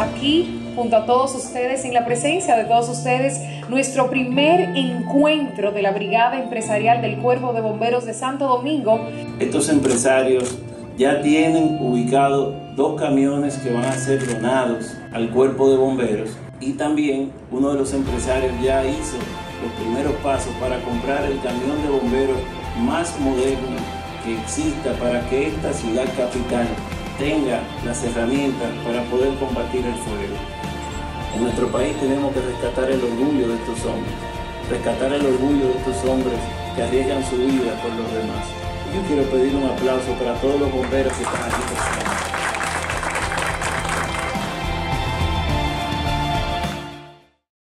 aquí junto a todos ustedes, en la presencia de todos ustedes, nuestro primer encuentro de la Brigada Empresarial del Cuerpo de Bomberos de Santo Domingo. Estos empresarios ya tienen ubicado dos camiones que van a ser donados al Cuerpo de Bomberos y también uno de los empresarios ya hizo los primeros pasos para comprar el camión de bomberos más moderno que exista para que esta ciudad capital tenga las herramientas para poder combatir el fuego. En nuestro país tenemos que rescatar el orgullo de estos hombres, rescatar el orgullo de estos hombres que arriesgan su vida por los demás. Yo quiero pedir un aplauso para todos los bomberos que están aquí